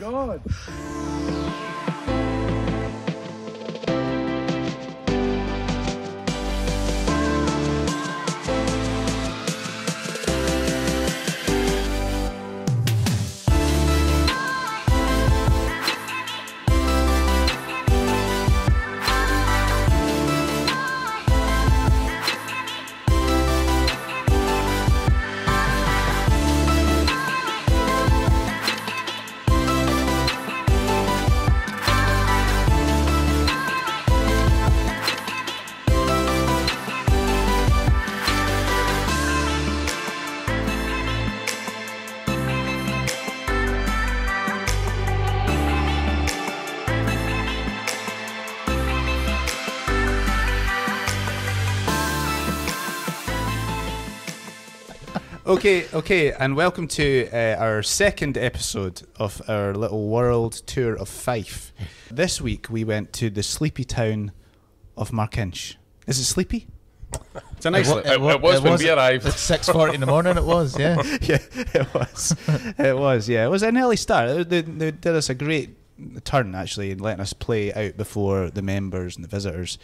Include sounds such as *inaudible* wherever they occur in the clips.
God. Okay, okay, and welcome to uh, our second episode of our little world tour of Fife. This week we went to the sleepy town of Markinch. Is it sleepy? It's a nice. It, li- wa- it- it was when we arrived. At *laughs* six forty in the morning, it was. Yeah. *laughs* yeah, it was. it was. Yeah, it was an early start. They, they did us a great turn actually in letting us play out before the members and the visitors,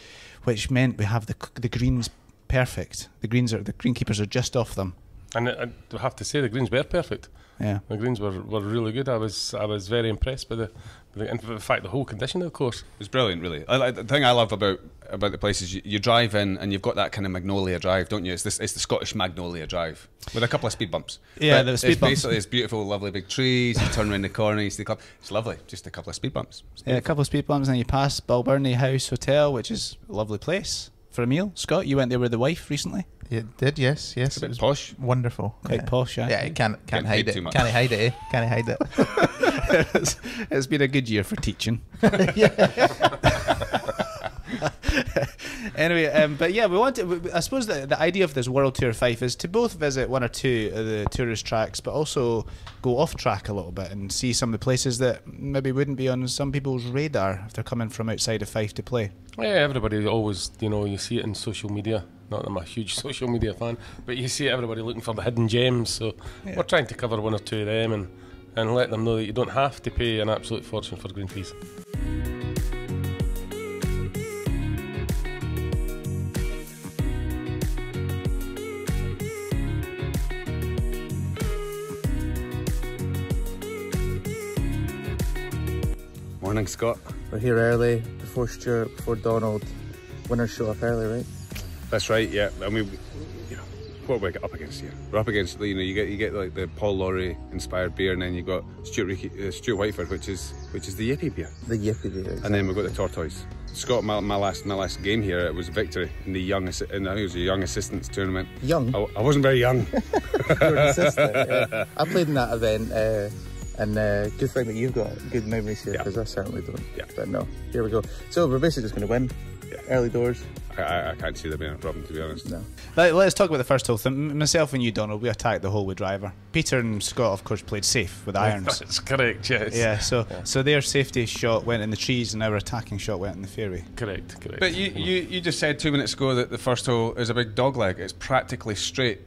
which meant we have the the greens perfect. The greens are the greenkeepers are just off them. And I, I have to say, the greens were perfect. Yeah. The greens were, were really good. I was I was very impressed by the, the in fact the whole condition of the course. it's brilliant, really. I, like- the thing I love about about the place is you, you drive in and you've got that kind of Magnolia Drive, don't you? It's this it's the Scottish Magnolia Drive with a couple of speed bumps. Yeah, But the speed it's bumps. Basically, it's beautiful, lovely big trees. You turn around the corner, you see the club. It's lovely. Just a couple of speed bumps. Yeah, a couple of speed bumps, and then you pass Balbirnie House Hotel, which is a lovely place for a meal. Scott, you went there with the wife recently. It did. Yes. Yes. a bit it was posh. Wonderful. Quite yeah. posh, yeah. Yeah. You can't Getting can't hide it. too much. Can't hide it. Eh? Can't hide it. *laughs* it's, it's been a good year for teaching. *laughs* *laughs* *laughs* anyway, um, but yeah, we want to. I suppose the, the idea of this world tour Fife is to both visit one or two of the tourist tracks, but also go off track a little bit and see some of the places that maybe wouldn't be on some people's radar if they're coming from outside of Fife to play. Yeah, everybody always, you know, you see it in social media. Not that I'm a huge *laughs* social media fan, but you see everybody looking for the hidden gems. So Yeah. we're trying to cover one or two of them and, and let them know that you don't have to pay an absolute fortune for green fees. Morning, Scott. We're here early before Stewart, before Donald. Winners show up early, right? That's right. Yeah. I mean, you know, what are we up against here? We're up against you know you get you get like the Paul Lawrie inspired beer, and then you got Stewart Ricky, uh, Stewart Whiteford, which is which is the Yippee beer. The Yippee beer. And then we've got the tortoise. Scott, my, my last my last game here, it was a victory in the young in, I think it was a young assistants tournament. Young. I, I wasn't very young. *laughs* You're an assistant. *laughs* yeah. I played in that event, uh, and uh, good thing that you've got good memories here Yeah. because I certainly don't. Yeah. But no, here we go. So we're basically just going to win. Yeah. Early doors. I, I, I can't see there being a problem to be honest. No. Let, let's talk about the first hole. Th- myself and you, Donald, we attacked the hole with driver. Peter and Scott, of course, played safe with *laughs* irons. That's correct, yes. Yeah, so Yeah. so their safety shot went in the trees and our attacking shot went in the fairway. Correct, correct. But you, you, you just said two minutes ago that the first hole is a big dog leg. It's practically straight.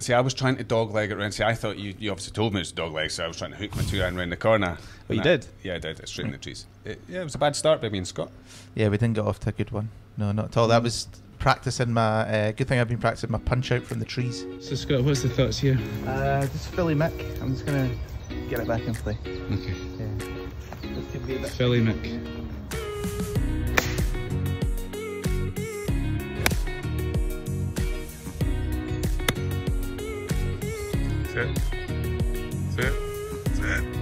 See, I was trying to dog leg it around. See, I thought you, you obviously told me it's dog leg, so I was trying to hook my two iron round the corner. Oh, you I- did? Yeah, I did. It's straight in the trees. It, yeah, it was a bad start by me and Scott. Yeah, we didn't get off to a good one. No, not at all. That was practicing my. Uh, good thing I've been practicing my punch out from the trees. So, Scott, what's the thoughts here? Uh, just Philly Mick. I'm just gonna get it back and play. Okay. Yeah. This could be a bit. Philly Mick. Sit. Sit. Sit.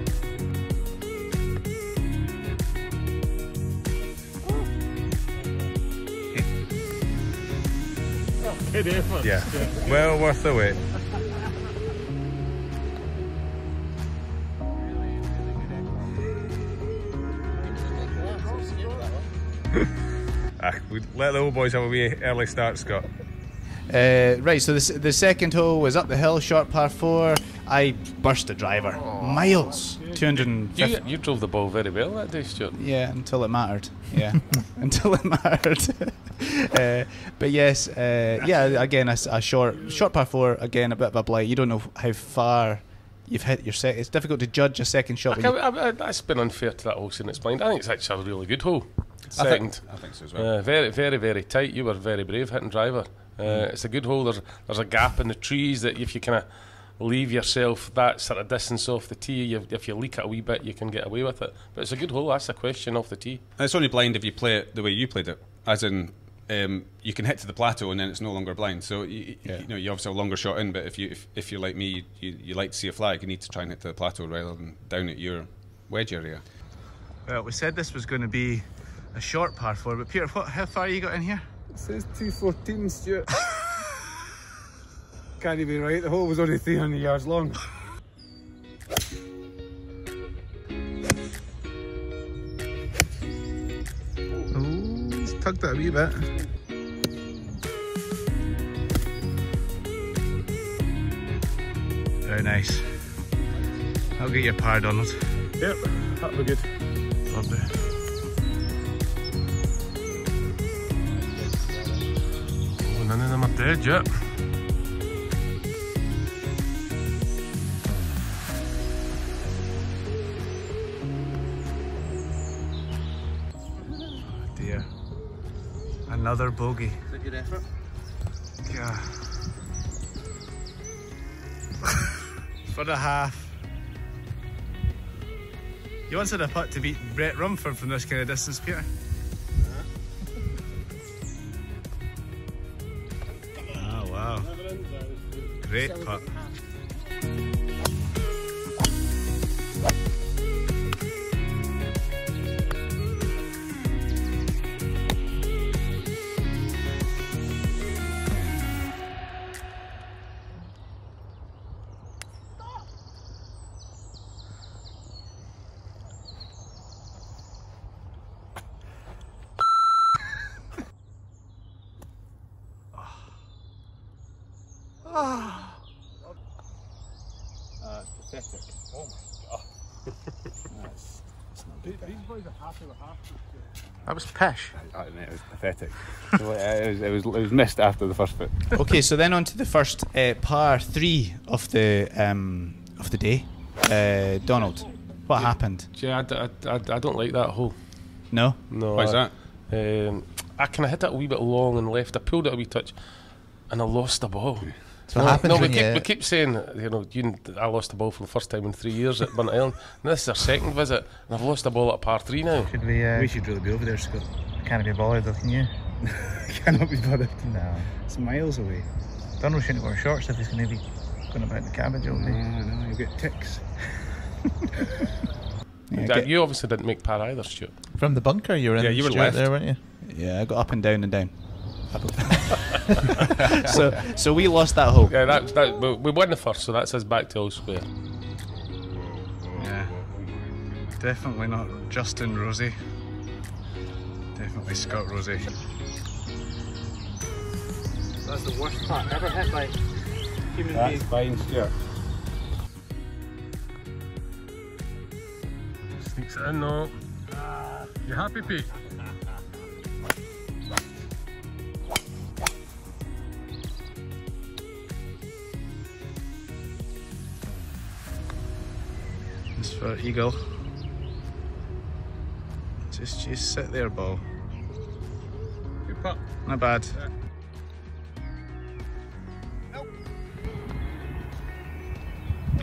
Good effort. Yeah. Well worth the wait. *laughs* ah, we let the old boys have a wee early start, Scott. Uh, right, so the, the second hole was up the hill, short par four. I burst the driver. Miles. 250. You, you drove the ball very well that day, Stewart. Yeah, until it mattered. Yeah, *laughs* until it mattered. *laughs* uh, but yes, uh, yeah. Again, a, s- a short, short par four. Again, a bit of a blight. You don't know how far you've hit your set. It's difficult to judge a second shot. I when can, you- I, I, that's been unfair to that hole in its blind. I think it's actually a really good hole. I Second. think, I think so as well. Uh, very, very, very tight. You were very brave hitting driver. Uh, It's a good hole. There's there's a gap in the trees that if you kind of leave yourself that sort of distance off the tee, you, if you leak it a wee bit, you can get away with it. But it's a good hole. That's the question off the tee. And it's only blind if you play it the way you played it, as in um, you can hit to the plateau and then it's no longer blind. So you, Yeah. you know you obviously have a longer shot in, but if you if, if you're like me, you, you like to see a flag, you need to try and hit to the plateau rather than down at your wedge area. Well, we said this was going to be a short par four, but Peter, what, how far you got in here? Says 214, Stewart. *laughs* Can't even right. The hole was only 300 yards long. Oh, he's tugged it a wee bit. Very nice. I'll get your par, Donald. Yep, that'll be good. Lovely. None of them are ah, dead yet. Dear. Another bogey. It's a good effort. Yeah. For the half. You had a putt to beat Brett Rumford from this kind of distance, Peter. Great putt. That was pish. it was pathetic. *laughs* it, was, it, was, it was missed after the first bit. *laughs* okay, so then on to the first uh, par three of the um, of the day. Uh, Donald, what happened? Yeah, I don't like that hole. No. No. Why is I- that? Um, I kind of hit it a wee bit long and left. I pulled it a wee touch, and I lost the ball. So what no, happens no, we when keep, you- we keep saying, you know, you, I lost the ball for the first time in three years at Burntisland. And this is our second visit, and I've lost the ball at par three now. Should we? Uh, should really be over there, Scott. can't be bothered, though, can you? *laughs* Cannot be bothered. No. It's miles away. Donald shouldn't wear shorts if he's going to be going about the cabbage all day. no, you get ticks. *laughs* yeah, get- you obviously didn't make par either, Stewart. From the bunker, you were in. Yeah, you were Stewart, left. there, weren't you? yeah, I got up and down and down. *laughs* so, so we lost that hope. Yeah, that, that, we we won the first, so that says back to all square. Yeah, definitely not Justin Rosie. Definitely Scott Rosie. That's the worst part ever hit by human That's fine, Stewart. Sneaks it in, no. Ah. You happy, Pete? It's for Eagle. Just, just sit there, ball. Good putt. Not bad.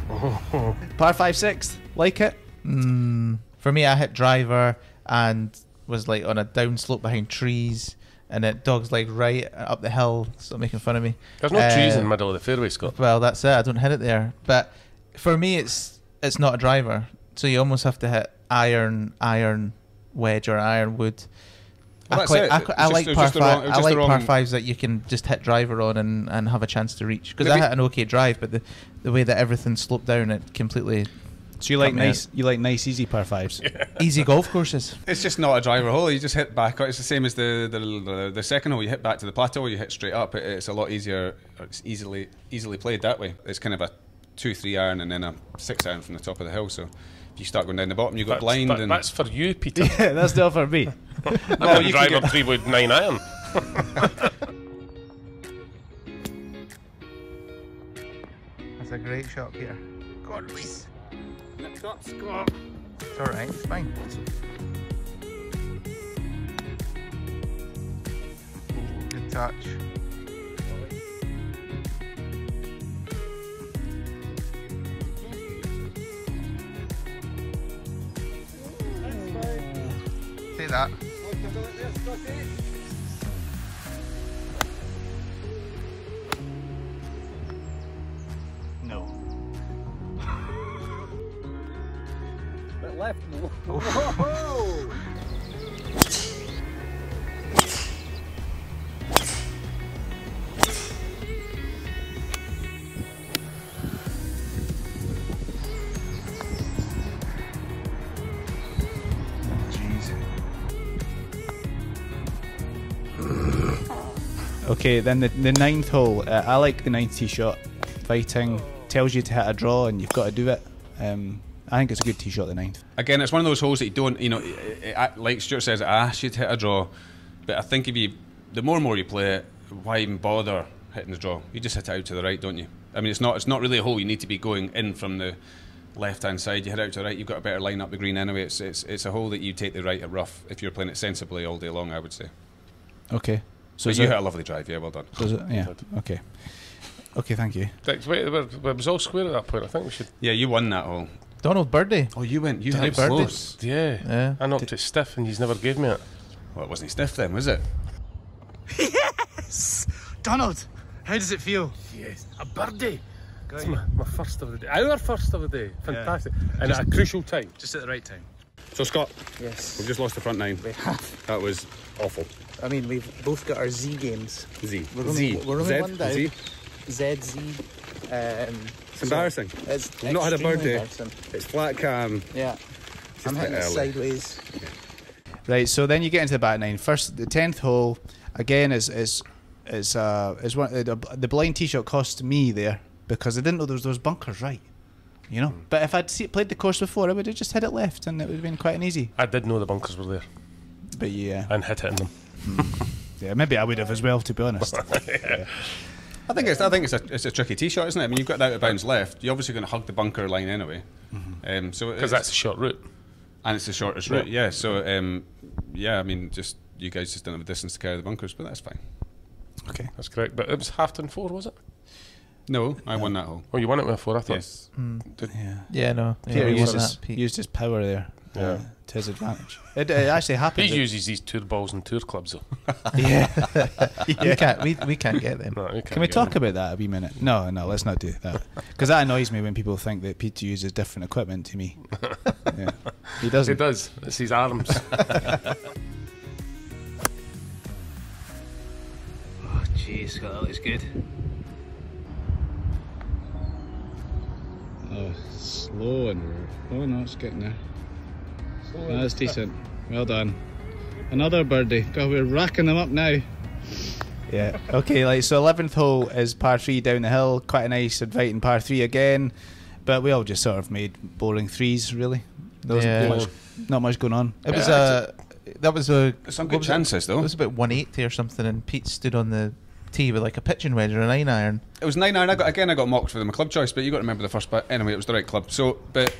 *laughs* Par five six, like it. Mm, for me, I hit driver and was like on a down slope behind trees, and it dogs like right up the hill. Stop making fun of me. There's no trees Uh, in the middle of the fairway, Scott. Well, that's it. I don't hit it there. But for me, it's it's not a driver. So you almost have to hit iron, iron wedge or iron wood. Well, I, quite, it. I, It qui- was I just- like par five. wrong- I like par fives that you can just hit driver on and, and have a chance to reach. Because I Maybe- hit an okay drive, but the, the way that everything sloped down, it completely So you like Cut me nice, you like nice easy par fives. *laughs* easy golf courses. It's just not a driver hole. You just hit back. It's the same as the the, the, the second hole. You hit back to the plateau. You hit straight up. It, it's a lot easier. It's easily easily played that way. It's kind of a two three iron and then a six iron from the top of the hill. So if you start going down the bottom, you got That's, blind that- and that's for you, Peter. *laughs* yeah, that's not for me. *laughs* no, you you can driver get- three wood nine iron. *laughs* That's a great shot, Peter. God, please. Next up, Scott. It's alright, it's fine. Good touch. That. No. Bit left. *laughs* *laughs* Okay, then the, the ninth hole. Uh, I like the ninth tee shot. Fighting tells you to hit a draw, and you've got to do it. Um, I think it's a good tee shot. The ninth. Again, it's one of those holes that you don't, you know, it, it, like Stewart says, you to hit a draw. But I think if you, the more and more you play it, why even bother hitting the draw? You just hit it out to the right, don't you? I mean, it's not, it's not really a hole you need to be going in from the left-hand side. You hit out to the right, you've got a better line up the green anyway. It's, it's, it's a hole that you take the right at rough if you're playing it sensibly all day long. I would say. Okay. So is you it- hit a lovely drive. Yeah, well done. so is it- yeah. Okay. Okay. Thank you. Thanks. Wait, we're- it was all square at that point. I think we should. Yeah, you won that hole. Donald Birdie. Oh, you went. You Did I hit bird it? close. Yeah. Yeah. I knocked it stiff, and he's never gave me it. Well, it wasn't stiff then, was it? Yes, Donald, how does it feel? Yes, a birdie. It's my, my first of the day. Our first of the day. Fantastic. And at a crucial time. Just at the right time. So Scott, Yes, we've just lost the front nine. we have. That was awful. I mean, we've both got our Z games. Z. We're only, Z. we're only Z. one down. Z. Z, Z. Um, It's embarrassing. it's We've not had a extremely birthday. It's flat cam. Yeah. I'm hitting it early. sideways. Right. So then you get into the back nine. First, the tenth hole again is is is uh is one uh, the blind tee shot cost me there because I didn't know there was those bunkers right. You know, but if I'd see, played the course before, I would have just hit it left, and it would have been quite an easy. I did know the bunkers were there But yeah, and hit it in them. Yeah, maybe I would have as well, to be honest. *laughs* Yeah. I think it's. I think it's a. It's a tricky tee shot, isn't it? I mean, you've got that out of bounds left. You're obviously going to hug the bunker line anyway. Um, so Because that's a short route. and it's the shortest route. Yeah. So um, yeah, I mean, just you guys just don't have the distance to carry the bunkers, but that's fine. Okay. That's correct. But it was Hafton 4, was it? No, I won that hole. Oh, you won it with a 4, I thought. Yes. Yeah. Yeah, no. Yeah, Peter used his, used his power there Yeah. to his advantage. *laughs* It, it actually happens. He uses these tour balls and tour clubs, though. *laughs* yeah. *laughs* We can't. We, we can't get them. No, you can't Can we talk them. about that a wee minute? No, no, let's not do that. Because that annoys me when people think that Peter uses different equipment to me. Yeah. He He doesn't. does. It's his arms. Oh, jeez, that looks good. Oh, slow and oh no, it's getting there. That's decent. Well done. Another birdie. God, we're racking them up now. Yeah. Okay. Like so, eleventh hole is par three down the hill. Quite a nice, inviting par three again. But we all just sort of made boring threes. Really. There wasn't Yeah. much, not much going on. It was Yeah, a. That was a. Some good chances it? chances It was about 180 or something, and Pete stood on the tee with like a pitching wedge or a nine iron. It was nine iron. I got again. I got mocked for the club choice, but you got to remember the first. But anyway, it was the right club. So, but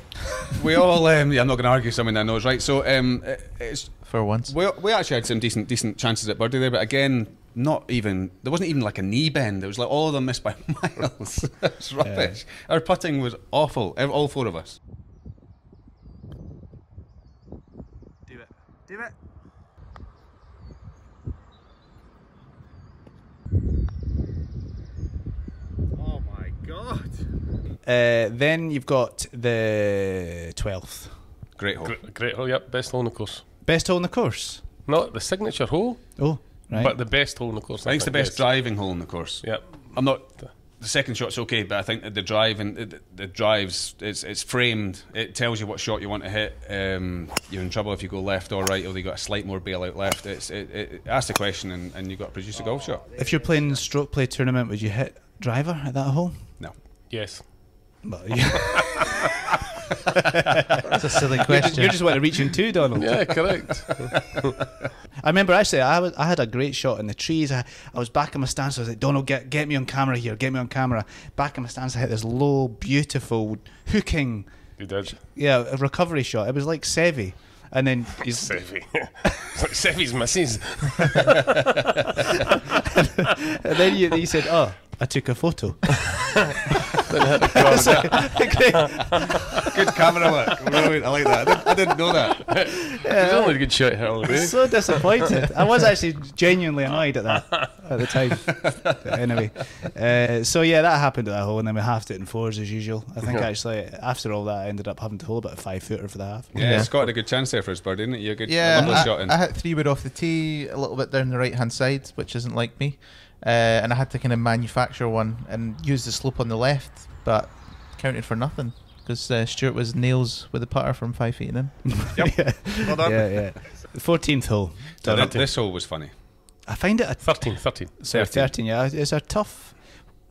we *laughs* all. Um, yeah, I'm not going to argue something that I know is right. So, um, it's For once. we we actually had some decent decent chances at birdie there, but again, not even there wasn't even like a knee bend. It was like all of them missed by *laughs* miles. *laughs* it was rubbish. Our putting was awful. All four of us. Do it. Do it. Oh my god. Uh, then you've got the twelfth. Great hole. great, great hole, yep. Best hole in the course. Best hole in the course. Not the signature hole, Oh, right. but the best hole in the course. I think it's the best driving hole in the course. Yep. I'm not. The second shot's okay, but I think that the drive and the, the drives it's it's framed. It tells you what shot you want to hit. Um, you're in trouble if you go left or right, or you got a slight more bailout left. It's it, it, it asks the question, and, and you got to produce a golf shot. if you're playing stroke play tournament, would you hit driver at that hole? No, Yes. Well, yeah. *laughs* That's a silly question. You're just wanting to reach in too, Donald. Yeah, correct. *laughs* I remember actually, I, was, I had a great shot in the trees. I, I was back in my stance. I was like, Donald, get get me on camera here. Get me on camera. Back in my stance, I hit this low, beautiful, hooking, You did. yeah, a recovery shot. It was like Seve. And then *laughs* he's Seve. it's like *laughs* Seve's missus. and then you, he said, "Oh, I took a photo." *laughs* Good camera work. Brilliant. I like that. I didn't, I didn't know that. It's only a good shot here all day. so disappointed. I was actually genuinely annoyed at that at the time. But anyway, uh, so yeah, that happened at that hole, and then we halved it in fours as usual. I think Yeah. actually after all that, I ended up having to hold about a five footer for the half. Yeah, Yeah. Scott had a good chance there for his bird, didn't it? You a good, a Yeah, lovely I, shot in. I hit three wood off the tee, a little bit down the right hand side, which isn't like me. Uh, and I had to kind of manufacture one and use the slope on the left, but counted for nothing because uh, Stewart was nails with the putter from five feet in. *laughs* Yep. yeah, Well done. yeah, yeah. Fourteenth hole. So Donald. th- this hole was funny. I find it a 13, 13. sorry, 13. Yeah, it's a tough.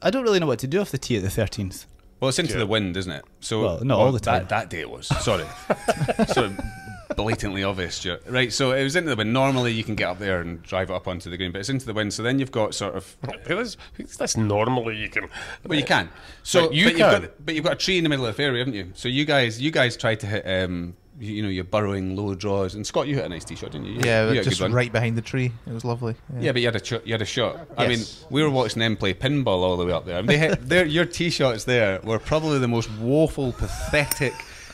I don't really know what to do off the tee at the thirteenth. Well, it's into Yeah. the wind, isn't it? So Well, not or all the time. That, that day it was. Sorry, *laughs* sort of blatantly obvious, Stewart. Right. So it was into the wind. Normally you can get up there and drive it up onto the green, but it's into the wind. So then you've got sort of. That's, that's normally you can. Well, you can. So But you but can. You've got, but you've got a tree in the middle of the fairway, haven't you? So you guys, you guys tried to hit. Um, you, know you're burrowing low draws, and Scott, you hit a nice tee shot, didn't you? You- Yeah, you hit just right behind the tree. It was lovely. Yeah, but you had a ch- you had a shot. I mean, we were watching them play pinball all the way up there. I mean, they hit their your tee shots there were probably the most woeful, pathetic,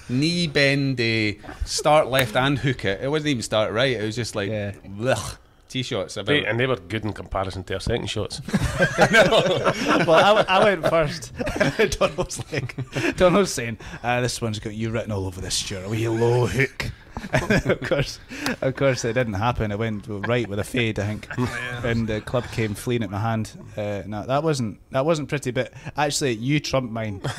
knee bendy, start left and hook it. It wasn't even start right. It was just like Yeah. blech, tee shots. About They, and they were good in comparison to our second shots. *laughs* *laughs* well, I went first. *laughs* Donald's like, Donald's saying, uh, "This one's got you written all over this, Stewart. A wee low hook." *laughs* of course, of course, it didn't happen. It went right with a fade, I think, *laughs* and the club came fleeing at my hand. Uh, no, that wasn't that wasn't pretty. But actually, you trumped mine. *laughs*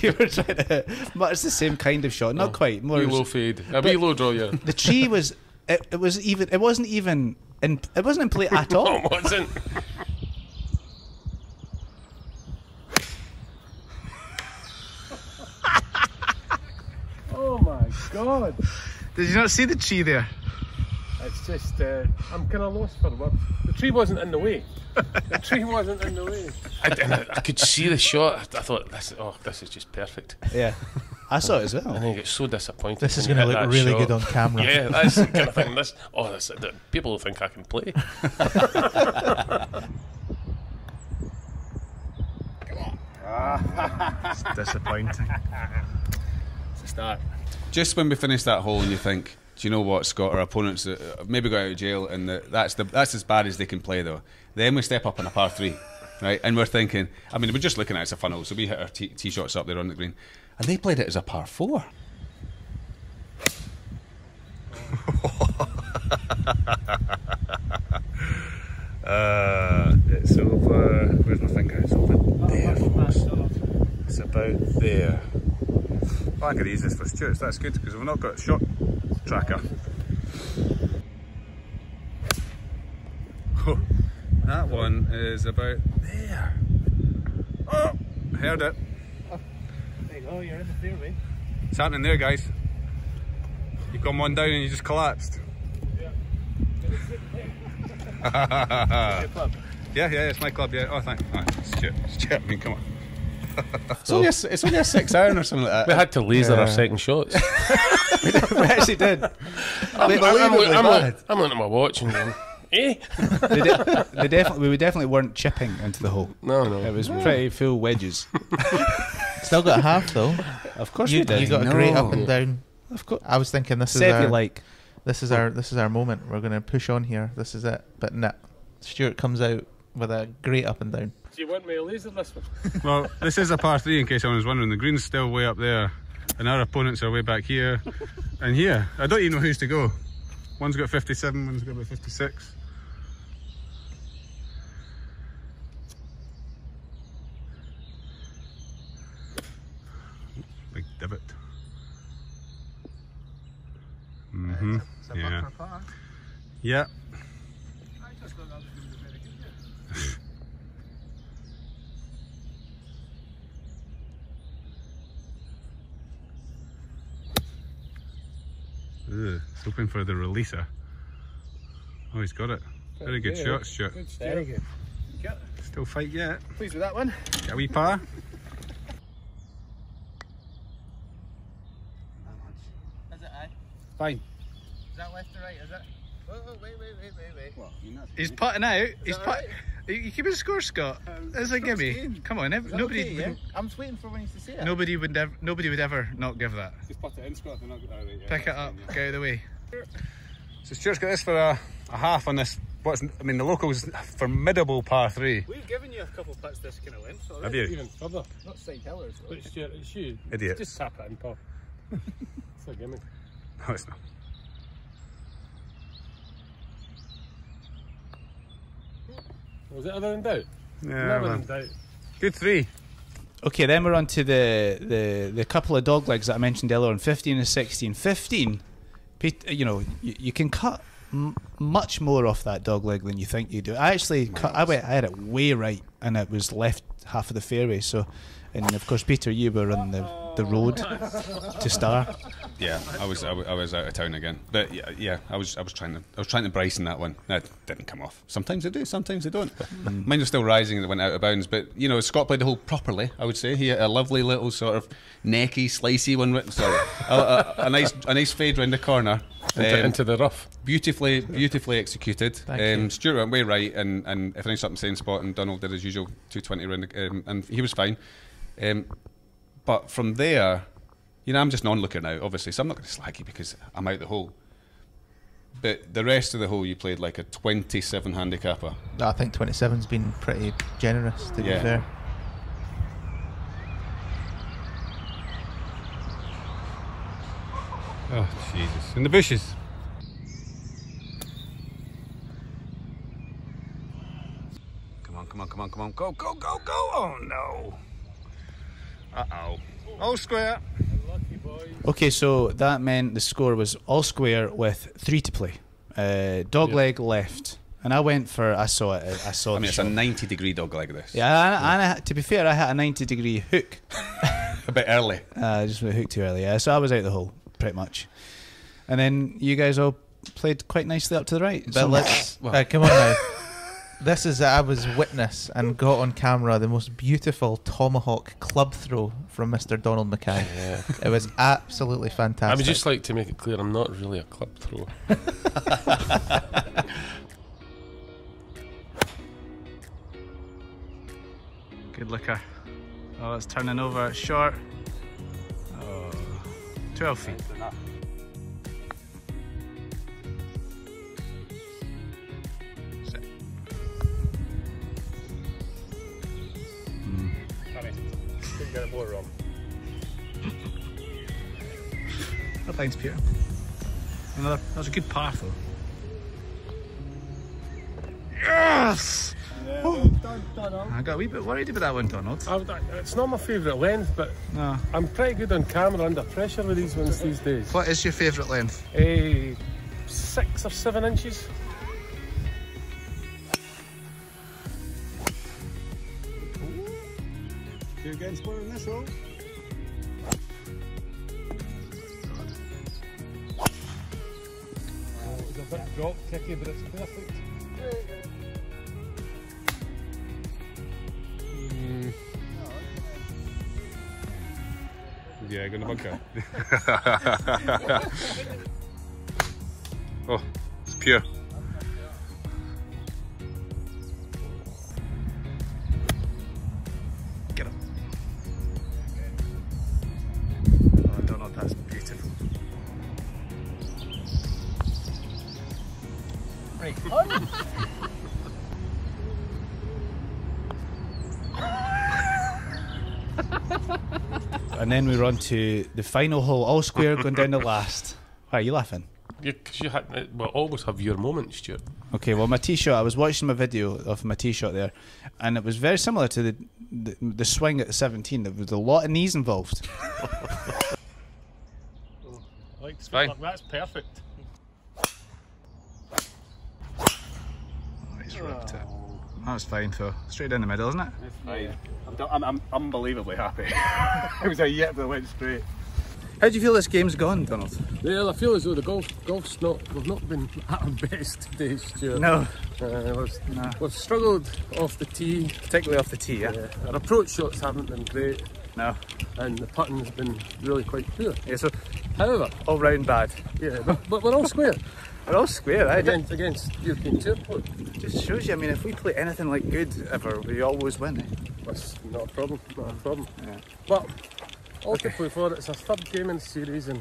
You were trying to much the same kind of shot, not quite. More Wee low fade. A wee low draw, yeah. the tree was. It, it was even. It wasn't even. In, it wasn't in play at all. Oh, wasn't. Oh my god. Did you not see the tree there? It's just, uh, I'm kind of lost for words. The tree wasn't in the way. The tree wasn't in the way. I, I, I could see the shot. I thought, this, oh, this is just perfect. Yeah, I saw it as well. And then you get so disappointed. This is going to look really shot. good on camera. Yeah, that's the kind of thing. This, oh, this, the, people will think I can play. *laughs* It's disappointing. It's a start. just when we finish that hole, and you think, do you know what, Scott? Our opponents uh, maybe got out of jail, and the, that's the that's as bad as they can play, though. Then we step up on a par three, right? And we're thinking, I mean, we're just looking at it as a funnel, so we hit our tee, tee shots up there on the green, and they played it as a par four. *laughs* Uh, it's over. Where's my finger? It's over there, folks. It's about there. Well, I could use this for Stewart. That's good because we've not got a shot tracker. Oh, that one is about there. Oh, heard it. There you go, you're in the fairway. It's happening there, guys. You come one down and you just collapsed. yeah, *laughs* *laughs* yeah, yeah, it's my club. Yeah. Oh, thanks. Oh, Stewart, Stewart, I mean, come on. It's, only a, s- it's only a six iron or something like that. We had to laser our second shots. *laughs* *laughs* we actually did. I'm, I'm, I'm, I'm, bad. I'm looking at my watch and going, *laughs* eh? They, de- they definitely, we definitely weren't chipping into the hole. No, no. It was pretty full wedges. Still got half though. Of course You, we did. you got a great up and down. of course. I was thinking this is our, like. this is our this is our moment. We're going to push on here. This is it. But nah, Stewart comes out with a great up and down. Do you want me to laser this one? *laughs* Well, this is a par three, in case anyone's wondering. The green's still way up there, and our opponents are way back here *laughs* and here. I don't even know who's to go. One's got 57, one's got about 56. Big divot. Mm-hmm. Yeah. Yeah. Ugh, it's hoping for the releaser. Oh, he's got it. Very good shot, Stewart. Very good. Still fight yet. Pleased with that one. Get a wee par. Is it aye? Fine. Is that left or right? Is it? Oh, wait, wait, wait, wait, wait. He's putting out. He's that put. right? You you keep a score, Scott. Um, That's a gimme. Come on, ev- Is nobody. okay, yeah? would- I'm just waiting for when he's to say it. Nobody would ever. Nobody would ever not give that. Just put it in, Scott. They're not oh, right, yeah, Pick it up. yeah. Get out of the way. So Stewart's got this for a, a half on this. What's I mean, the locals formidable par three. We've given you a couple of putts this kind of length. So Have you? Even further. Not side hillers. Look, Stewart, it's you. Idiot. Just tap it in, pal. *laughs* it's a gimme. No, it's not. Was it other than doubt? Yeah, Never man. in doubt. Good three. Okay, then we're on to the, the, the couple of dog legs that I mentioned earlier on 15 and 16. 15, uh, you know, you, you can cut m- much more off that dog leg than you think you do. I actually cut, I, went, I had it way right and it was left half of the fairway. So, and of course, Peter, you were on the, the road *laughs* to Star. Yeah, I was, I was I was out of town again, but yeah, yeah, I was I was trying to I was trying to Bryson that one. That didn't come off. Sometimes they do, sometimes they don't. Mine was still rising and it went out of bounds. But you know, Scott played the hole properly. I would say he had a lovely little sort of necky, slicey one. with- Sorry, a, a, a nice a nice fade round the corner. Into, Um, into the rough. beautifully beautifully executed. Thank um, you. Stewart went way right and, and I finished up in the same spot and Donald did his usual 220 round the- um, and he was fine. Um, but from there, you know, I'm just an onlooker now, obviously, so I'm not going to slag you because I'm out the hole. But the rest of the hole, you played like a 27 handicapper. I think 27's been pretty generous, to Yeah. be fair. Oh, Jesus. In the bushes. Come on, come on, come on, come on. Go, go, go, go. Oh, no. Uh oh. Oh, square. Okay, so that meant the score was all square with three to play. Uh, dog Yeah. leg left. And I went for, I saw it, I saw I mean, it's a 90 degree dog like this. Yeah, and, and I, to be fair, I hit a 90 degree hook. *laughs* A bit early. Uh, just went hook too early, yeah. So I was out the hole, pretty much. And then you guys all played quite nicely up to the right. But So- let's. *laughs* *laughs* uh, come on now. This is I was witness and got on camera the most beautiful tomahawk club throw from Mr. Donald McKay. Yeah. It was absolutely fantastic. I would just like to make it clear I'm not really a club thrower. *laughs* Good looker. Oh, it's turning over short. Oh, 12 feet. Get it more wrong. Oh, thanks, Peter. Another, that was a good par, though. Yes! I got a wee bit worried about that one, Donald. I it's not my favourite length, but No. I'm pretty good on camera under pressure with these ones these days. What is your favourite length? Eh, six or seven inches. Against one in this hole. It's a bit drop kicky, but it's perfect. Mm, Yeah, going to bunker. *laughs* oh, it's pure. *laughs* and then we run to the final hole, all square, going down the last. Why are you laughing? yeah, 'cause you had, uh, well, always have your moments, Stewart. Okay, well, my tee shot. I was watching my video of my tee shot there, and it was very similar to the the, the swing at the 17. There was a lot of knees involved. *laughs* Like, fine. That's perfect. He's ripped it. That was fine, though. Straight down the middle, isn't it? I'm, I'm, I'm unbelievably happy. *laughs* it was a yip that went straight. How do you feel this game's gone, Donald? Well, I feel as though the golf golf's not we've not been *laughs* at our best today, Stewart. No, Uh, we've, No. we've struggled off the tee. particularly off the tee, yeah. Uh, our approach shots haven't been great, No. and the putting's been really quite poor. Yeah, so However, all round bad. yeah, but, but we're all square We're all square, eh? against, against European Tour players. just shows you, I mean, if we play anything like good ever, we always win. Eh? That's not a problem. Not a problem. Yeah. But all to play for. It's our third game in the series, and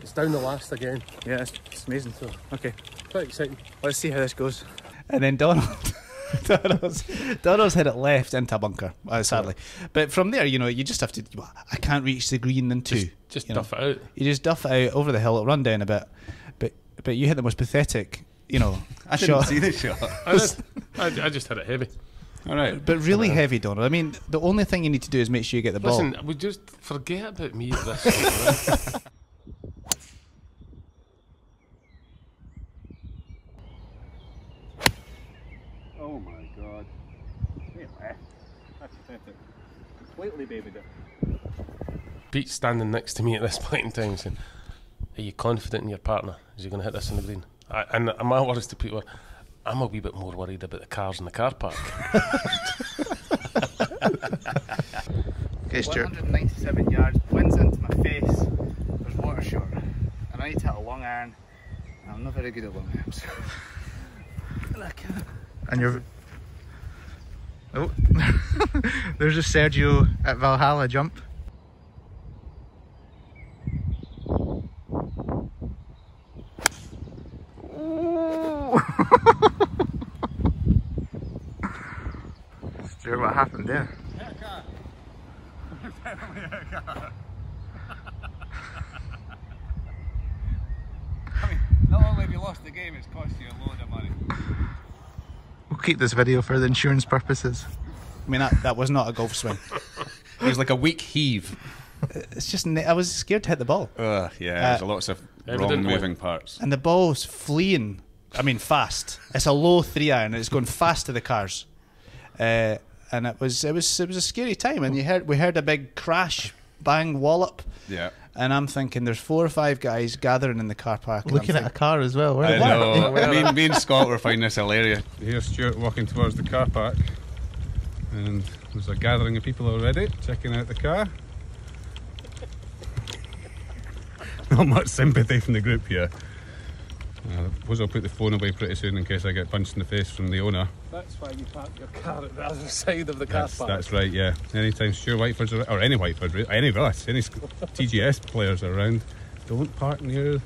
it's down the last again. Yeah, it's, it's amazing. So Okay, quite exciting. let's see how this goes. And then Donald. *laughs* Donald's, Donald's hit it left into a bunker, uh, sadly. But from there, you know, you just have to. I can't reach the green in two. Just you know. duff it out. You just duff it out over the hill, it'll run down a bit. But but you hit the most pathetic, you know, *laughs* I didn't shot. see the shot. *laughs* I, just, I, I just hit it heavy. All right. But really heavy, Donald. I mean, the only thing you need to do is make sure you get the ball. Listen, we just forget about me this. *laughs* point, Oh my god. That's pathetic. Completely babied it. Pete's standing next to me at this *laughs* point in time saying, Are you confident in your partner? Is he going to hit this in the green? I, and my words to Pete were, I'm a wee bit more worried about the cars in the car park. *laughs* Okay, Stewart. 197 yards, winds into my face. There's water short. And I need to hit a long iron. and I'm not very good at long irons. *laughs* And you're. Oh, *laughs* there's a Sergio at Valhalla jump. Ooh. Stewart, what happened there? *laughs* Not only have you lost the game, it's cost you a load of money. We'll keep this video for the insurance purposes. I mean, that, that was not a golf swing. It was like a weak heave. It's just, I was scared to hit the ball. Ugh, yeah, Uh, there's lots of wrong evidently. moving parts. And the ball's fleeing. I mean, fast. It's a low three iron. It's going fast to the cars. Uh, and it was it was it was a scary time. And you heard we heard a big crash, bang, wallop. Yeah. And I'm thinking there's four or five guys gathering in the car park. Looking at a car as well. I weren't know. they? me, and- me and Scott were finding this hilarious. Here's Stewart walking towards the car park, and there's a gathering of people already checking out the car. *laughs* Not much sympathy from the group here. Uh, I suppose I'll put the phone away pretty soon in case I get punched in the face from the owner. That's why you park your car at the other side of the car That's, park. that's right, yeah. Anytime Stewart Whiteford's around, or any Whiteford, re- any of us, any TGS *laughs* players are around, don't park near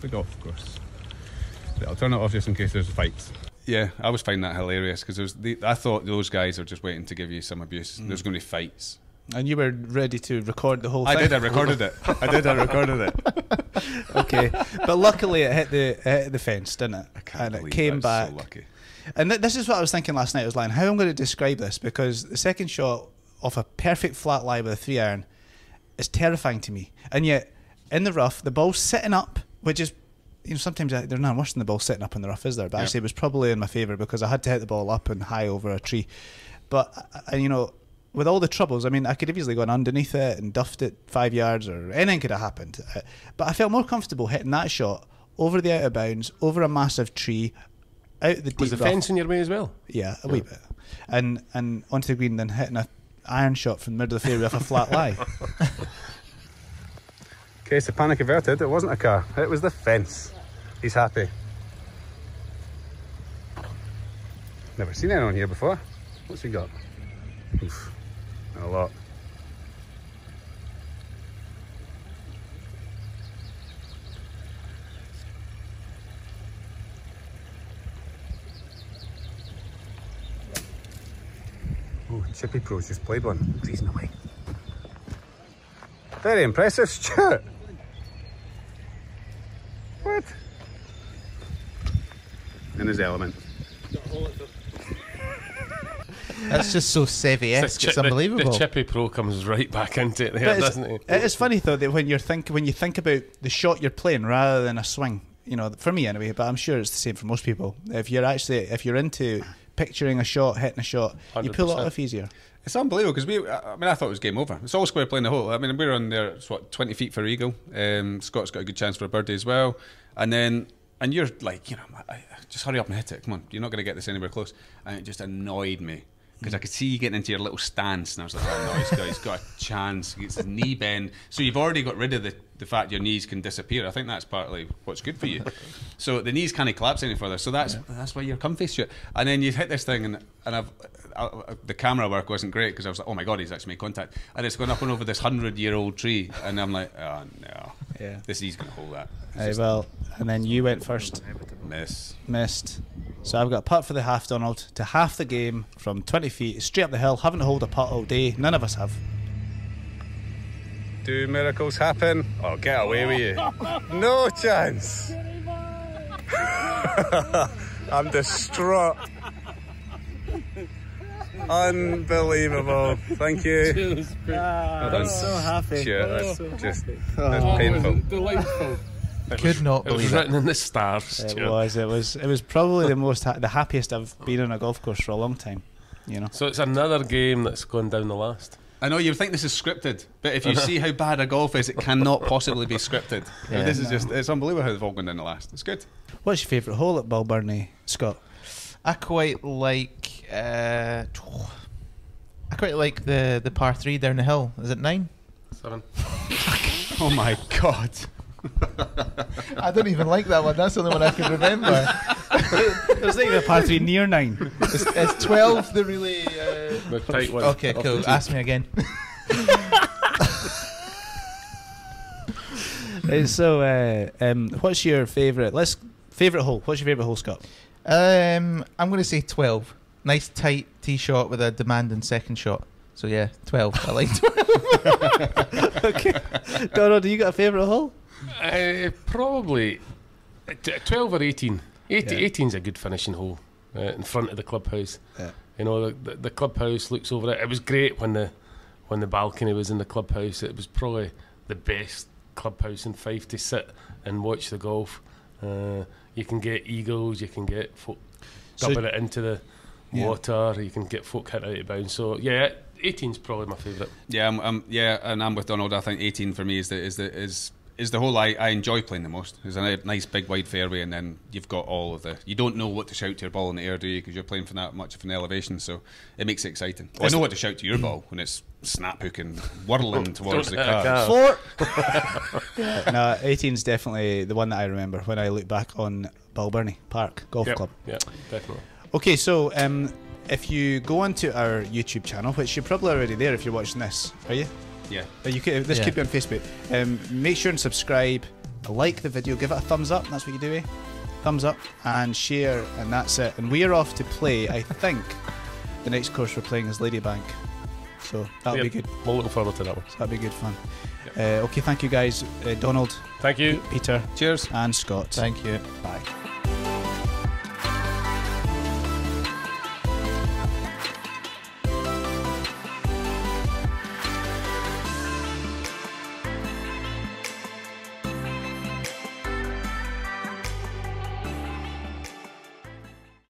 the golf course. I'll turn it off just in case there's a fight. Yeah, I was finding that hilarious because I thought those guys are just waiting to give you some abuse. There's going to be fights. And you were ready to record the whole thing. I thing. did. I recorded it. I did. I recorded it. *laughs* okay, but luckily it hit the it hit the fence, didn't it? I can't and it believe came that's back. So lucky. And th- this is what I was thinking last night. I was like, how am I'm going to describe this because the second shot off a perfect flat lie with a three iron is terrifying to me. And yet, in the rough, the ball's sitting up, which is, you know, sometimes I, there's nothing worse than the ball sitting up in the rough, is there? But Yeah. actually, it was probably in my favour because I had to hit the ball up and high over a tree. But, uh, uh, you know, with all the troubles, I mean, I could have easily gone underneath it and duffed it five yards or anything could have happened. Uh, But I felt more comfortable hitting that shot over the out of bounds, over a massive tree, out the deep Was the rough. fence in your way as well? Yeah, a wee bit. And and onto the green, then hitting a iron shot from the middle of the fairway off a flat lie. *laughs* case of panic averted, it wasn't a car. It was the fence. He's happy. Never seen anyone here before. What's he got? Oof, a lot. Oh, Chippy Pro's just played one. Away. Very impressive, *laughs* Stewart. What? In his element. That's just so Seve-esque. The It's chi- the- unbelievable. The, Chippy Pro comes right back into it there, But it's, doesn't it? it is funny though that when you're think when you think about the shot you're playing rather than a swing, you know, for me anyway, but I'm sure it's the same for most people. If you're actually if you're into picturing a shot, hitting a shot, you pull it 100%. off easier. It's unbelievable because we. I mean, I thought it was game over. It's all square playing the hole. I mean, we are on there. It's what twenty feet for eagle. Um, Scott's got a good chance for a birdie as well. And then, and you're like, you know, I, I- just hurry up and hit it. Come on, you're not going to get this anywhere close. And it just annoyed me because I could see you getting into your little stance, and I was like, oh no, he's got, he's got a chance. He gets his knee bend. So you've already got rid of the the fact your knees can disappear. I think that's partly what's good for you. *laughs* so the knees can't collapse any further. So that's that's why you're comfy shit. And then you hit this thing, and and I've I, the camera work wasn't great because I was like, oh my god, he's actually made contact, and it's going up and over this hundred year old tree, and I'm like, oh no, Yeah. this knee's going to hold that. Just well, and then you went first, miss. missed. So I've got a putt for the half, Donald, to half the game from 20 feet, straight up the hill. Haven't to hold a putt all day. None of us have. Do miracles happen? Oh, get away with you! *laughs* No chance. *laughs* I'm distraught. Unbelievable. Thank you. Well done. Oh, oh, so happy. Sure, that's just oh. that's painful. Delightful. Could not believe It was believe it. written in the stars. It Stewart. was. It was. It was probably the most, ha- the happiest I've been on a golf course for a long time. You know. So it's another game that's gone down the last. I know you think this is scripted, but if you see how bad a golf is, it cannot possibly be scripted. Yeah, this is no. just, it's unbelievable how they've all gone down the last. It's good. What's your favourite hole at Balbirnie, Scott? I quite like. Uh, I quite like the the par three down the hill. Is it nine? Seven. *laughs* Oh my god. *laughs* I don't even like that one. That's the only one I can remember. There's like a par three near nine. It's, it's twelve. The really. Uh... The tight one. Okay, off cool. the. Ask me again. *laughs* So, uh, um, what's your favourite? Let's favourite hole. What's your favourite hole, Scott? Um, I'm going to say twelve. Nice tight tee shot with a demanding second shot. So yeah, twelve. I like twelve. *laughs* okay. Donald, do you got a favourite hole? Uh, probably uh, t- 12 or 18. 18 Yeah. 18's a good finishing hole uh, in front of the clubhouse. Yeah. You know, the, the, the clubhouse looks over it. It was great when the when the balcony was in the clubhouse. It was probably the best clubhouse in Fife to sit and watch the golf. Uh, you can get eagles, you can get folk So- dubbing it into the Yeah. water, you can get folk hit out of bounds. So, yeah, 18's probably my favourite. Yeah, I'm, I'm, yeah, and I'm with Donald. I think 18 for me is the is the is is the hole I, I enjoy playing the most. It's a nice big wide fairway, and then you've got all of the. You don't know what to shout to your ball in the air, do you? Because you're playing from that much of an elevation, so it makes it exciting. Well, I know what to shout to your ball when it's snap hooking, whirling *laughs* towards the Don't car. car. Four. *laughs* no, 18 is definitely the one that I remember when I look back on Balbirnie Park Golf Yep, Club. Yeah, definitely. Okay, so um, if you go onto our YouTube channel, which you're probably already there if you're watching this, are you? Yeah, You could, this Yeah. could be on Facebook. Um, make sure and subscribe, like the video, give it a thumbs up. That's what you do, eh? Thumbs up and share, and that's it. And we are off to play. I think the next course we're playing is Ladybank, so that'll Yep. be good. We'll look forward to that one. So That'll be good fun. Uh, okay, thank you guys, uh, Donald, Thank you. Peter, cheers. and Scott. Thank you. Bye.